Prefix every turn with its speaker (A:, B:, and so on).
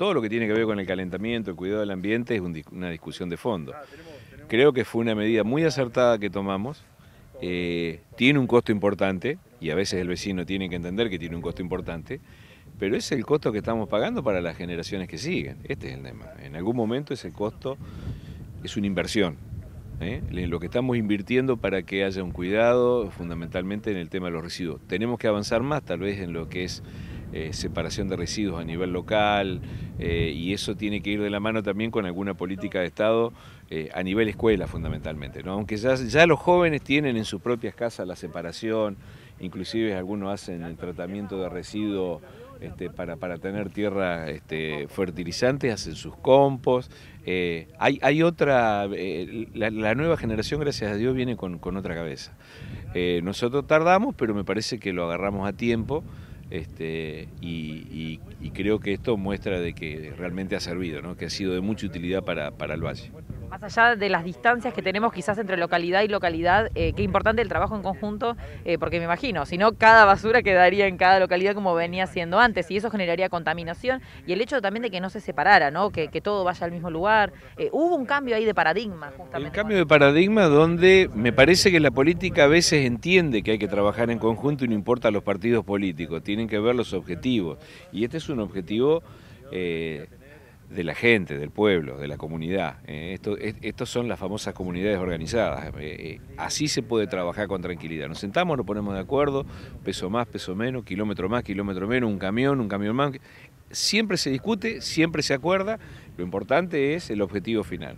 A: todo lo que tiene que ver con el calentamiento, el cuidado del ambiente, es una discusión de fondo. Creo que fue una medida muy acertada que tomamos, eh, tiene un costo importante, y a veces el vecino tiene que entender que tiene un costo importante, pero es el costo que estamos pagando para las generaciones que siguen. Este es el tema. En algún momento ese costo es una inversión. ¿eh? Lo que estamos invirtiendo para que haya un cuidado, fundamentalmente en el tema de los residuos. Tenemos que avanzar más, tal vez, en lo que es eh, separación de residuos a nivel local, eh, y eso tiene que ir de la mano también con alguna política de Estado a nivel escuela, fundamentalmente. ¿no? Aunque ya, los jóvenes tienen en sus propias casas la separación, inclusive algunos hacen el tratamiento de residuos este, para, tener tierra este, fertilizante, hacen sus compost. Eh, hay, otra, eh, la, nueva generación, gracias a Dios, viene con, otra cabeza. Eh, nosotros tardamos, pero me parece que lo agarramos a tiempo. Este, y, creo que esto muestra de que realmente ha servido, ¿no? que ha sido de mucha utilidad para, para el valle.
B: Más allá de las distancias que tenemos quizás entre localidad y localidad, eh, qué importante el trabajo en conjunto, eh, porque me imagino, si no, cada basura quedaría en cada localidad como venía siendo antes, y eso generaría contaminación, y el hecho también de que no se separara, ¿no? que, todo vaya al mismo lugar. Eh, hubo un cambio ahí de paradigma, justamente.
A: Un cambio de paradigma donde me parece que la política a veces entiende que hay que trabajar en conjunto y no importa los partidos políticos, tienen que ver los objetivos, y este es un objetivo de la gente, del pueblo, de la comunidad. Eh, esto, estos son las famosas comunidades organizadas. Eh, eh, así se puede trabajar con tranquilidad. Nos sentamos, nos ponemos de acuerdo, peso más, peso menos, kilómetro más, kilómetro menos, un camión, un camión más. Siempre se discute, siempre se acuerda. Lo importante es el objetivo final.